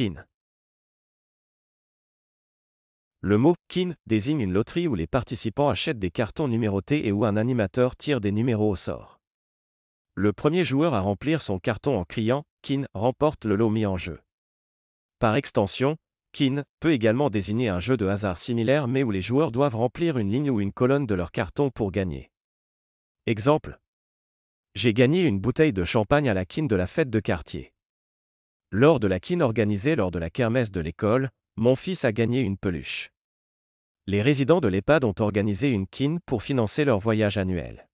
Kin. Le mot kin désigne une loterie où les participants achètent des cartons numérotés et où un animateur tire des numéros au sort. Le premier joueur à remplir son carton en criant kin remporte le lot mis en jeu. Par extension, kin peut également désigner un jeu de hasard similaire mais où les joueurs doivent remplir une ligne ou une colonne de leur carton pour gagner. Exemple. J'ai gagné une bouteille de champagne à la kin de la fête de quartier. Lors de la kin organisée lors de la kermesse de l'école, mon fils a gagné une peluche. Les résidents de l'EHPAD ont organisé une kin pour financer leur voyage annuel.